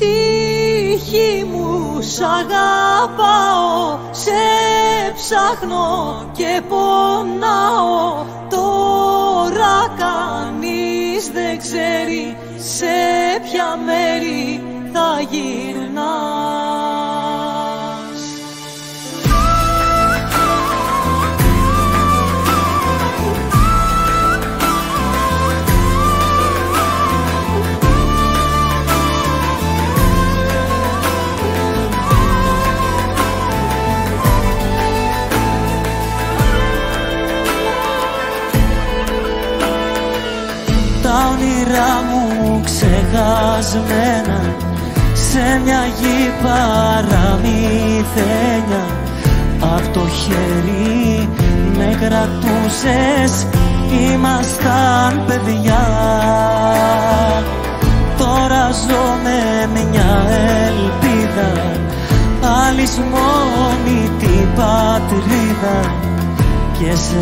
Ψυχή μου σ' αγαπάω, σε ψάχνω και πονάω. Τώρα κανείς δεν ξέρει σε ποια μέρη θα γυρνάω όνειρά μου ξεχασμένα σε μια γη παραμυθένια. Απ' το χέρι με κρατούσες ήμασταν παιδιά. Τώρα ζω με μια ελπίδα άλλης μόνη την πατρίδα. Και σε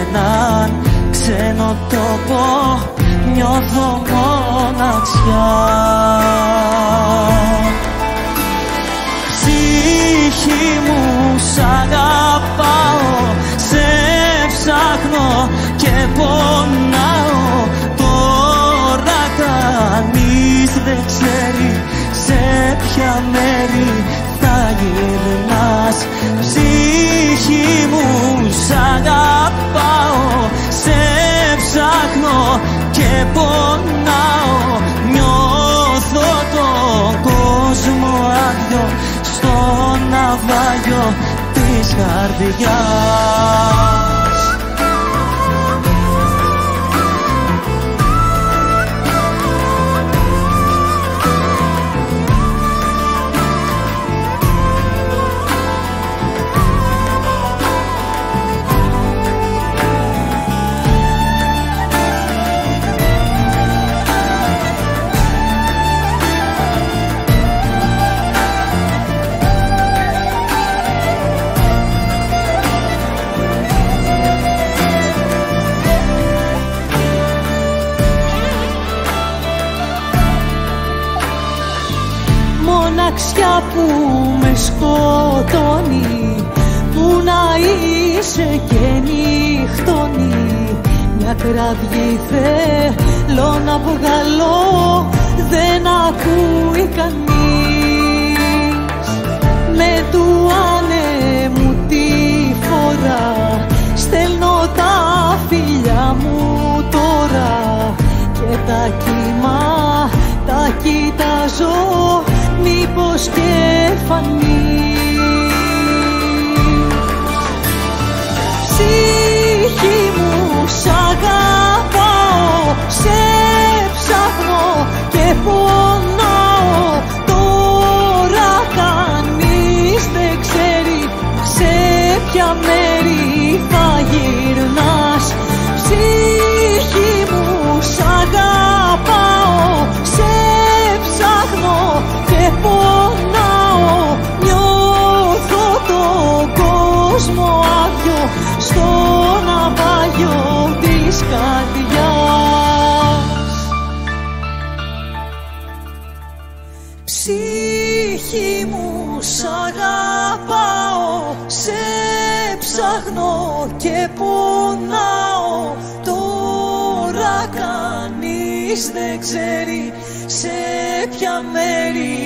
έναν ξένο τόπο νιώθω μοναξιά. Ψυχή μου σ' αγαπάω, σε ψάχνω και πονάω. Τώρα κανείς δεν ξέρει σε ποια μέρη θα γυρνάς. Ψυχή κόσμο άδειο στο ναυάγιο της καρδιάς μοναξιά που με σκοτώνει που να είσαι και νυχτώνει. Μια κραυγή θέλω να βγαλώ δεν ακούει κανείς. Με του άνεμου τη φορά στέλνω τα φιλιά μου τώρα. Και τα κύμα τα κοιτάζω της καρδιάς. Ψυχή μου σ' αγαπάω, σε ψάχνω και πονάω. Τώρα κανείς δεν ξέρει σε ποια μέρη